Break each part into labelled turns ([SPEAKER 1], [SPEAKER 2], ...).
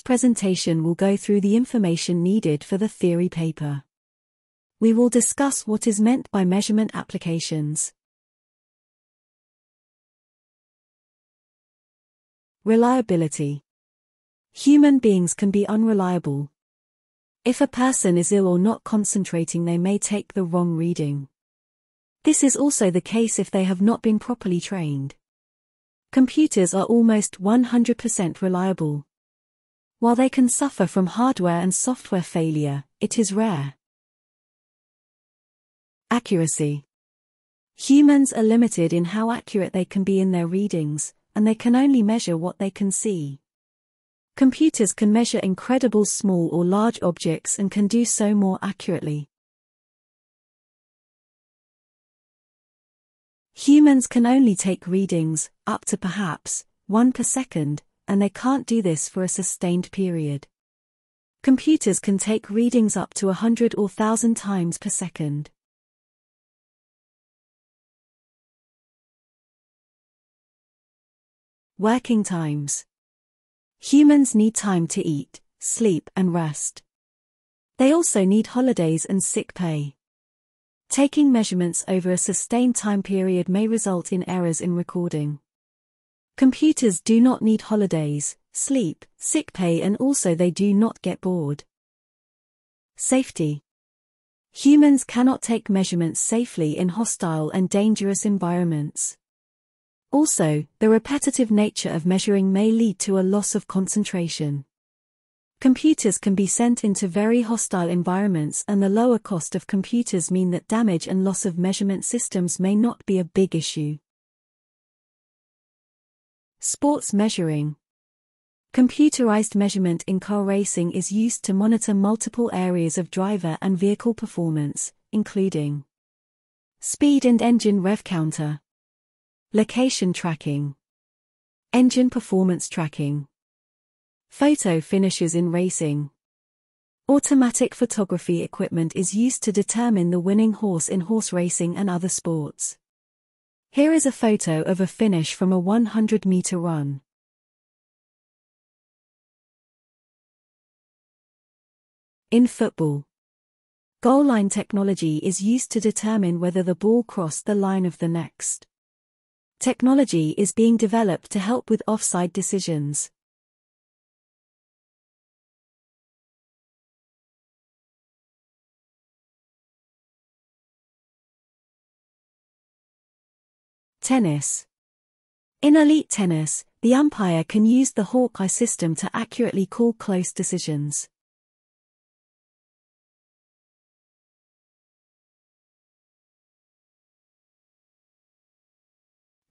[SPEAKER 1] presentation will go through the information needed for the theory paper. We will discuss what is meant by measurement applications. Reliability. Human beings can be unreliable. If a person is ill or not concentrating they may take the wrong reading. This is also the case if they have not been properly trained. Computers are almost 100% reliable. While they can suffer from hardware and software failure, it is rare. Accuracy. Humans are limited in how accurate they can be in their readings, and they can only measure what they can see. Computers can measure incredible small or large objects and can do so more accurately. Humans can only take readings, up to perhaps, one per second, and they can't do this for a sustained period. Computers can take readings up to a hundred or thousand times per second. Working times. Humans need time to eat, sleep, and rest. They also need holidays and sick pay. Taking measurements over a sustained time period may result in errors in recording. Computers do not need holidays, sleep, sick pay and also they do not get bored. Safety. Humans cannot take measurements safely in hostile and dangerous environments. Also, the repetitive nature of measuring may lead to a loss of concentration. Computers can be sent into very hostile environments and the lower cost of computers mean that damage and loss of measurement systems may not be a big issue. Sports measuring. Computerized measurement in car racing is used to monitor multiple areas of driver and vehicle performance, including speed and engine rev counter, location tracking, engine performance tracking. Photo finishes in racing. Automatic photography equipment is used to determine the winning horse in horse racing and other sports. Here is a photo of a finish from a 100 meter run. In football, goal line technology is used to determine whether the ball crossed the line of the next. Technology is being developed to help with offside decisions. Tennis. In elite tennis, the umpire can use the Hawkeye system to accurately call close decisions.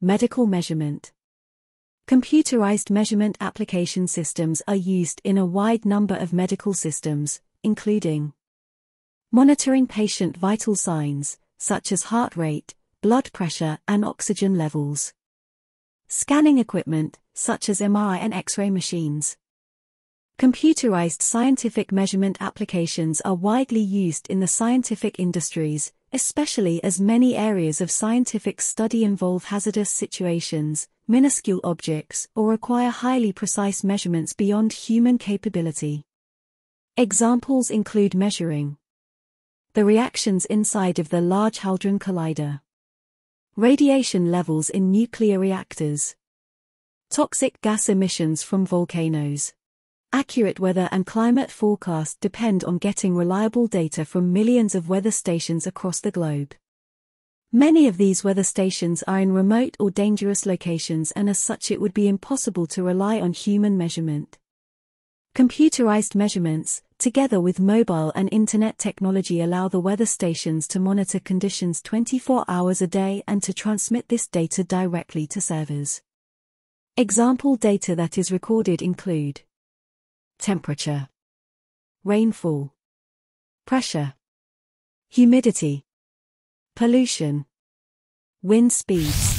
[SPEAKER 1] Medical measurement. Computerized measurement application systems are used in a wide number of medical systems, including monitoring patient vital signs, such as heart rate, blood pressure, and oxygen levels. Scanning equipment, such as MRI and X-ray machines. Computerized scientific measurement applications are widely used in the scientific industries, especially as many areas of scientific study involve hazardous situations, minuscule objects, or require highly precise measurements beyond human capability. Examples include measuring the reactions inside of the Large Hadron Collider. Radiation levels in nuclear reactors. Toxic gas emissions from volcanoes. Accurate weather and climate forecast depend on getting reliable data from millions of weather stations across the globe. Many of these weather stations are in remote or dangerous locations and as such it would be impossible to rely on human measurement. Computerized measurements, together with mobile and internet technology allow the weather stations to monitor conditions 24 hours a day and to transmit this data directly to servers. Example data that is recorded include temperature, rainfall, pressure, humidity, pollution, wind speeds,